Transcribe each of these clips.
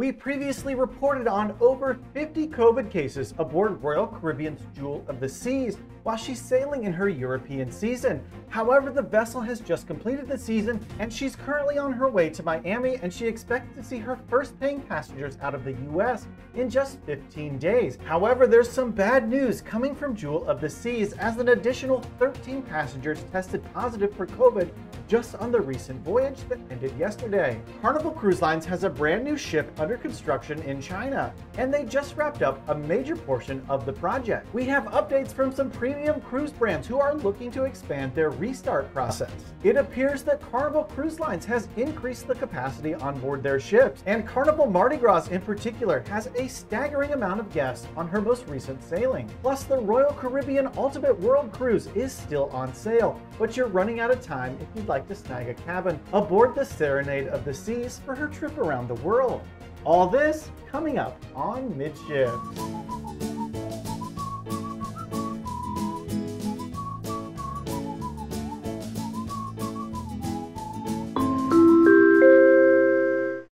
We previously reported on over 50 COVID cases aboard Royal Caribbean's Jewel of the Seas while she's sailing in her European season. However, the vessel has just completed the season and she's currently on her way to Miami and she expects to see her first paying passengers out of the US in just 15 days. However, there's some bad news coming from Jewel of the Seas as an additional 13 passengers tested positive for COVID just on the recent voyage that ended yesterday. Carnival Cruise Lines has a brand new ship under construction in China, and they just wrapped up a major portion of the project. We have updates from some premium cruise brands who are looking to expand their restart process. It appears that Carnival Cruise Lines has increased the capacity on board their ships, and Carnival Mardi Gras in particular has a staggering amount of guests on her most recent sailing. Plus, the Royal Caribbean Ultimate World Cruise is still on sale, but you're running out of time if you'd like like to snag a cabin aboard the Serenade of the Seas for her trip around the world. All this coming up on Midship.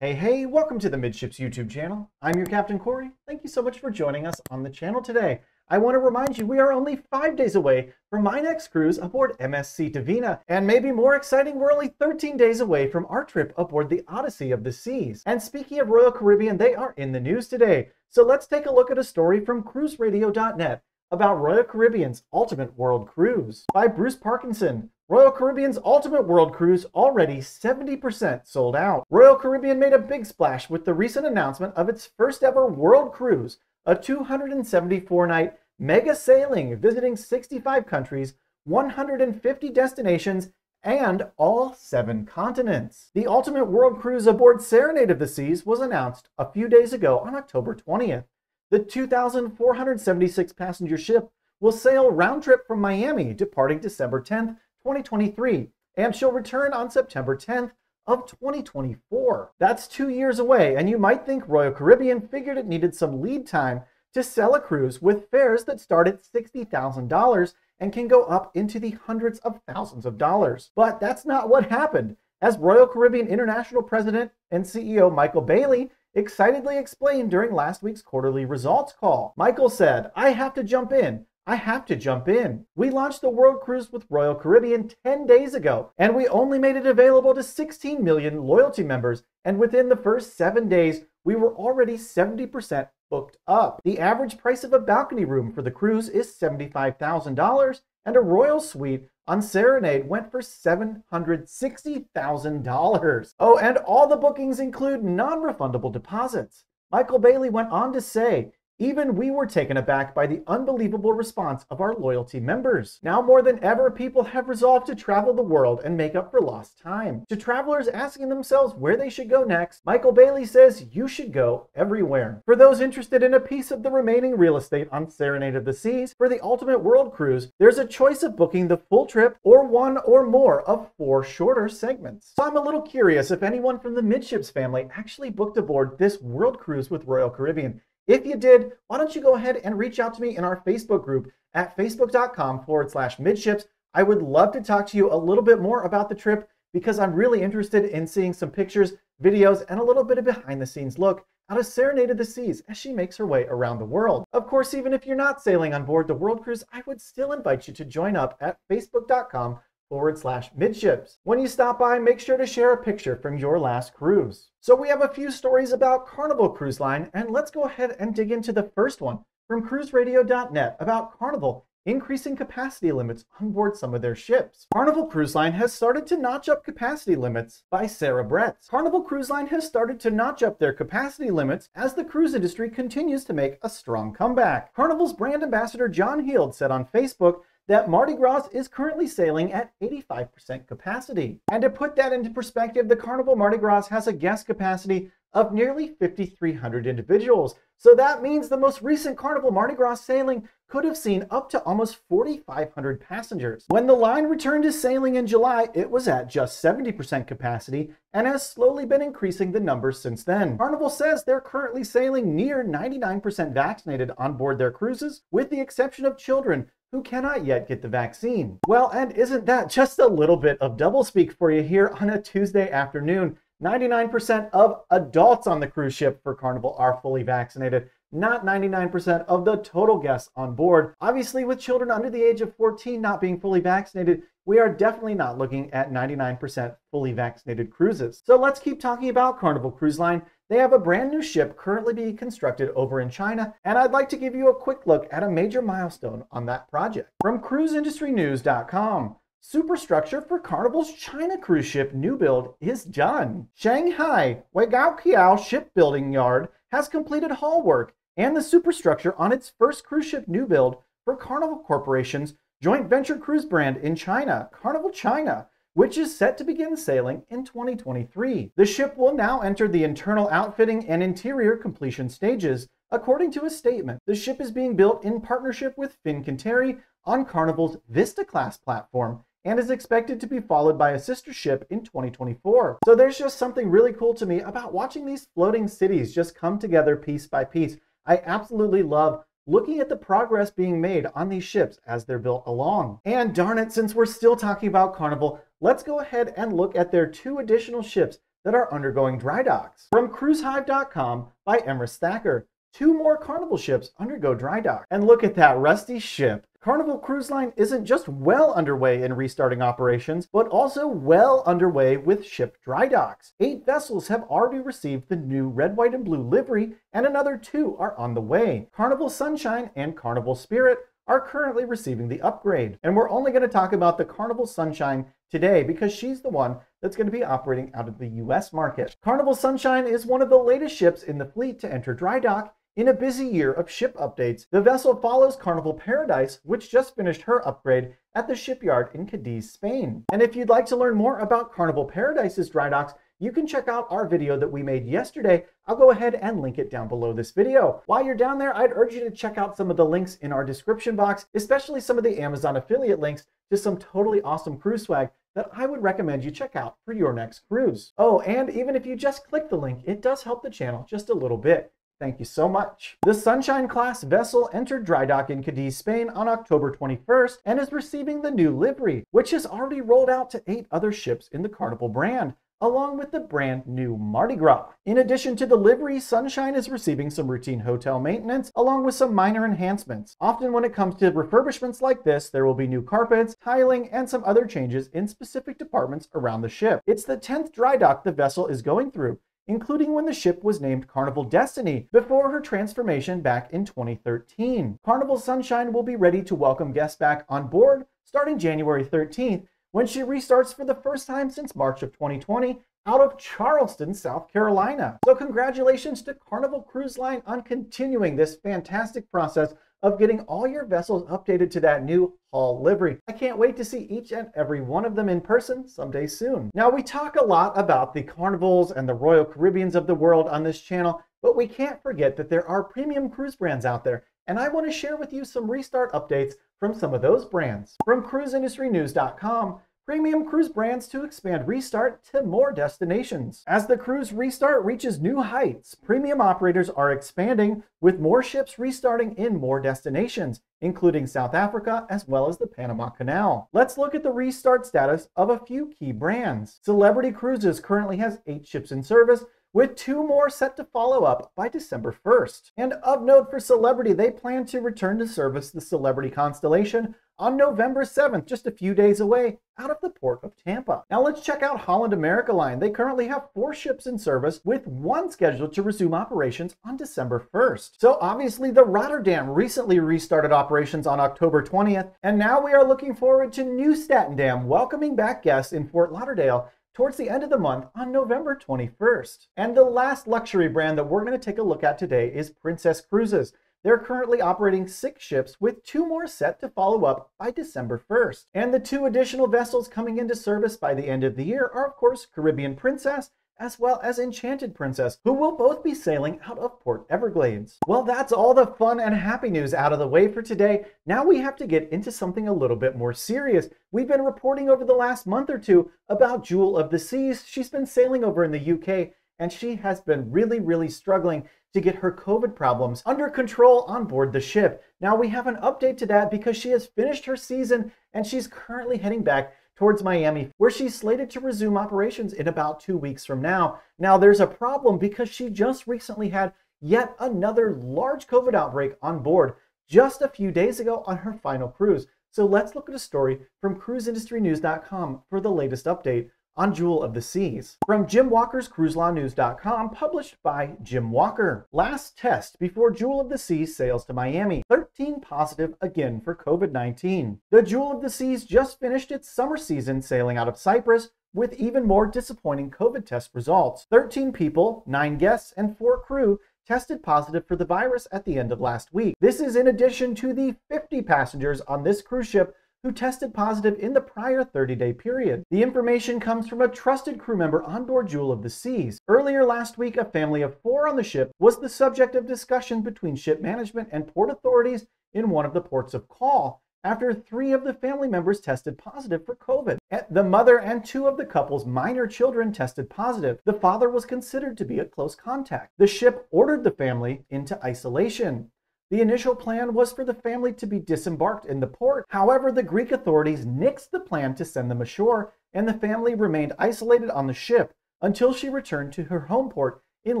Hey, hey, welcome to the Midships YouTube channel. I'm your Captain Corey. Thank you so much for joining us on the channel today. I want to remind you we are only five days away from my next cruise aboard MSC Divina. And maybe more exciting, we're only 13 days away from our trip aboard the Odyssey of the Seas. And speaking of Royal Caribbean, they are in the news today. So let's take a look at a story from cruiseradio.net about Royal Caribbean's Ultimate World Cruise by Bruce Parkinson. Royal Caribbean's Ultimate World Cruise already 70% sold out. Royal Caribbean made a big splash with the recent announcement of its first ever world cruise a 274 night mega sailing visiting 65 countries, 150 destinations, and all seven continents. The ultimate world cruise aboard Serenade of the Seas was announced a few days ago on October 20th. The 2,476 passenger ship will sail round trip from Miami, departing December 10th, 2023, and she'll return on September 10th of 2024. That's two years away, and you might think Royal Caribbean figured it needed some lead time to sell a cruise with fares that start at $60,000 and can go up into the hundreds of thousands of dollars. But that's not what happened, as Royal Caribbean International President and CEO Michael Bailey excitedly explained during last week's quarterly results call. Michael said, I have to jump in. I have to jump in. We launched the World Cruise with Royal Caribbean 10 days ago, and we only made it available to 16 million loyalty members. And within the first seven days, we were already 70% booked up. The average price of a balcony room for the cruise is $75,000, and a royal suite on Serenade went for $760,000. Oh, and all the bookings include non refundable deposits. Michael Bailey went on to say, even we were taken aback by the unbelievable response of our loyalty members. Now more than ever, people have resolved to travel the world and make up for lost time. To travelers asking themselves where they should go next, Michael Bailey says you should go everywhere. For those interested in a piece of the remaining real estate on Serenade of the Seas for the Ultimate World Cruise, there's a choice of booking the full trip or one or more of four shorter segments. So I'm a little curious if anyone from the Midships family actually booked aboard this world cruise with Royal Caribbean. If you did, why don't you go ahead and reach out to me in our Facebook group at facebook.com forward slash midships. I would love to talk to you a little bit more about the trip because I'm really interested in seeing some pictures, videos, and a little bit of behind the scenes look out of Serenade of the Seas as she makes her way around the world. Of course, even if you're not sailing on board the World Cruise, I would still invite you to join up at facebook.com forward slash midships. When you stop by, make sure to share a picture from your last cruise. So we have a few stories about Carnival Cruise Line, and let's go ahead and dig into the first one from cruiseradio.net about Carnival increasing capacity limits on board some of their ships. Carnival Cruise Line has started to notch up capacity limits by Sarah Bretz. Carnival Cruise Line has started to notch up their capacity limits as the cruise industry continues to make a strong comeback. Carnival's brand ambassador John Heald said on Facebook that Mardi Gras is currently sailing at 85% capacity. And to put that into perspective, the Carnival Mardi Gras has a guest capacity of nearly 5,300 individuals. So that means the most recent Carnival Mardi Gras sailing could have seen up to almost 4,500 passengers. When the line returned to sailing in July, it was at just 70% capacity and has slowly been increasing the numbers since then. Carnival says they're currently sailing near 99% vaccinated on board their cruises, with the exception of children who cannot yet get the vaccine. Well, and isn't that just a little bit of doublespeak for you here on a Tuesday afternoon? 99% of adults on the cruise ship for Carnival are fully vaccinated, not 99% of the total guests on board. Obviously, with children under the age of 14 not being fully vaccinated, we are definitely not looking at 99% fully vaccinated cruises. So let's keep talking about Carnival Cruise Line. They have a brand new ship currently being constructed over in China, and I'd like to give you a quick look at a major milestone on that project. From cruiseindustrynews.com, Superstructure for Carnival's China cruise ship new build is done. Shanghai Waigaoqiao Shipbuilding Yard has completed hull work and the superstructure on its first cruise ship new build for Carnival Corporation's joint venture cruise brand in China, Carnival China, which is set to begin sailing in 2023. The ship will now enter the internal outfitting and interior completion stages. According to a statement, the ship is being built in partnership with Fincantieri on Carnival's Vista class platform and is expected to be followed by a sister ship in 2024. So there's just something really cool to me about watching these floating cities just come together piece by piece. I absolutely love looking at the progress being made on these ships as they're built along. And darn it, since we're still talking about Carnival, let's go ahead and look at their two additional ships that are undergoing dry docks. From cruisehive.com by Emrys Thakkar, two more Carnival ships undergo dry dock. And look at that rusty ship. Carnival Cruise Line isn't just well underway in restarting operations, but also well underway with ship dry docks. Eight vessels have already received the new red, white, and blue livery, and another two are on the way. Carnival Sunshine and Carnival Spirit are currently receiving the upgrade. And we're only going to talk about the Carnival Sunshine today because she's the one that's going to be operating out of the US market. Carnival Sunshine is one of the latest ships in the fleet to enter dry dock in a busy year of ship updates, the vessel follows Carnival Paradise, which just finished her upgrade at the shipyard in Cadiz, Spain. And if you'd like to learn more about Carnival Paradise's dry docks, you can check out our video that we made yesterday. I'll go ahead and link it down below this video. While you're down there, I'd urge you to check out some of the links in our description box, especially some of the Amazon affiliate links to some totally awesome cruise swag that I would recommend you check out for your next cruise. Oh, and even if you just click the link, it does help the channel just a little bit. Thank you so much. The Sunshine class vessel entered dry dock in Cadiz, Spain on October 21st and is receiving the new livery, which has already rolled out to eight other ships in the Carnival brand along with the brand new Mardi Gras. In addition to the livery, Sunshine is receiving some routine hotel maintenance along with some minor enhancements. Often when it comes to refurbishments like this, there will be new carpets, tiling, and some other changes in specific departments around the ship. It's the 10th dry dock the vessel is going through, including when the ship was named Carnival Destiny before her transformation back in 2013. Carnival Sunshine will be ready to welcome guests back on board starting January 13th when she restarts for the first time since March of 2020 out of Charleston, South Carolina. So congratulations to Carnival Cruise Line on continuing this fantastic process of getting all your vessels updated to that new hull livery. I can't wait to see each and every one of them in person someday soon. Now, we talk a lot about the Carnivals and the Royal Caribbeans of the world on this channel, but we can't forget that there are premium cruise brands out there, and I want to share with you some restart updates from some of those brands. From cruiseindustrynews.com, premium cruise brands to expand Restart to more destinations. As the cruise Restart reaches new heights, premium operators are expanding with more ships restarting in more destinations, including South Africa as well as the Panama Canal. Let's look at the restart status of a few key brands. Celebrity Cruises currently has eight ships in service, with two more set to follow up by December 1st. And of note for Celebrity, they plan to return to service the Celebrity Constellation on November 7th, just a few days away, out of the port of Tampa. Now let's check out Holland America Line. They currently have four ships in service, with one scheduled to resume operations on December 1st. So obviously the Rotterdam recently restarted operations on October 20th, and now we are looking forward to Nieuw Statendam welcoming back guests in Fort Lauderdale towards the end of the month on November 21st. And the last luxury brand that we're going to take a look at today is Princess Cruises. They're currently operating six ships with two more set to follow up by December 1st. And the two additional vessels coming into service by the end of the year are, of course, Caribbean Princess as well as Enchanted Princess, who will both be sailing out of Port Everglades. Well, that's all the fun and happy news out of the way for today. Now we have to get into something a little bit more serious. We've been reporting over the last month or two about Jewel of the Seas. She's been sailing over in the UK and she has been really, really struggling to get her COVID problems under control on board the ship. Now we have an update to that because she has finished her season and she's currently heading back towards Miami, where she's slated to resume operations in about two weeks from now. Now, there's a problem because she just recently had yet another large COVID outbreak on board just a few days ago on her final cruise. So let's look at a story from cruiseindustrynews.com for the latest update on Jewel of the Seas. From Jim Walker's CruiseLawNews.com, published by Jim Walker. Last test before Jewel of the Seas sails to Miami. 13 positive again for COVID 19. The Jewel of the Seas just finished its summer season sailing out of Cyprus with even more disappointing COVID test results. 13 people, 9 guests, and 4 crew tested positive for the virus at the end of last week. This is in addition to the 50 passengers on this cruise ship who tested positive in the prior 30 day period. The information comes from a trusted crew member on board Jewel of the Seas. Earlier last week, a family of four on the ship was the subject of discussion between ship management and port authorities in one of the ports of call after three of the family members tested positive for COVID. The mother and two of the couple's minor children tested positive. The father was considered to be a close contact. The ship ordered the family into isolation. The initial plan was for the family to be disembarked in the port. However, the Greek authorities nixed the plan to send them ashore, and the family remained isolated on the ship until she returned to her home port in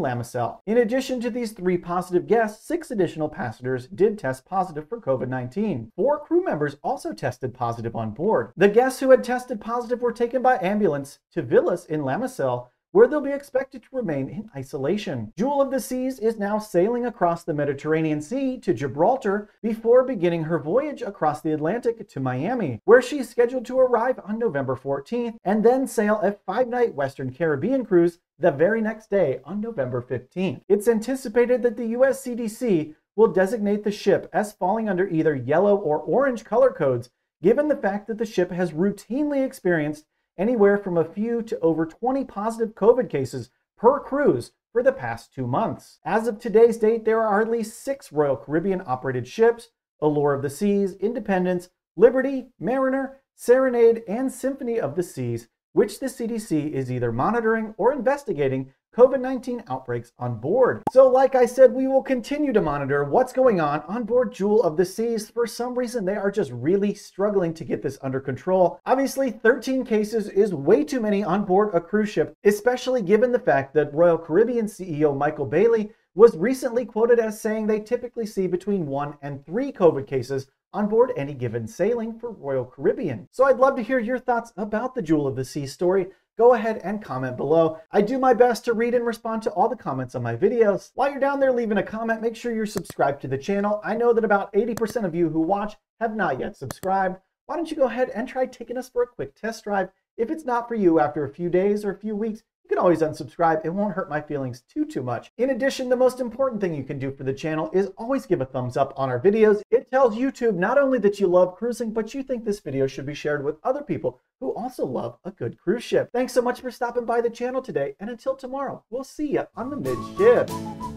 Lamoselle. In addition to these three positive guests, six additional passengers did test positive for COVID 19. Four crew members also tested positive on board. The guests who had tested positive were taken by ambulance to Villas in La Moselle where they'll be expected to remain in isolation. Jewel of the Seas is now sailing across the Mediterranean Sea to Gibraltar before beginning her voyage across the Atlantic to Miami, where she's scheduled to arrive on November 14th and then sail a five night Western Caribbean cruise the very next day on November 15th. It's anticipated that the US CDC will designate the ship as falling under either yellow or orange color codes, given the fact that the ship has routinely experienced anywhere from a few to over 20 positive COVID cases per cruise for the past two months. As of today's date, there are at least six Royal Caribbean operated ships Allure of the Seas, Independence, Liberty, Mariner, Serenade, and Symphony of the Seas, which the CDC is either monitoring or investigating COVID 19 outbreaks on board. So, like I said, we will continue to monitor what's going on on board Jewel of the Seas. For some reason, they are just really struggling to get this under control. Obviously, 13 cases is way too many on board a cruise ship, especially given the fact that Royal Caribbean CEO Michael Bailey was recently quoted as saying they typically see between one and three COVID cases on board any given sailing for Royal Caribbean. So I'd love to hear your thoughts about the Jewel of the Sea story go ahead and comment below. I do my best to read and respond to all the comments on my videos. While you're down there leaving a comment, make sure you're subscribed to the channel. I know that about 80% of you who watch have not yet subscribed. Why don't you go ahead and try taking us for a quick test drive? If it's not for you after a few days or a few weeks, you can always unsubscribe. It won't hurt my feelings too, too much. In addition, the most important thing you can do for the channel is always give a thumbs up on our videos. It tells YouTube not only that you love cruising, but you think this video should be shared with other people who also love a good cruise ship. Thanks so much for stopping by the channel today, and until tomorrow, we'll see you on the midship.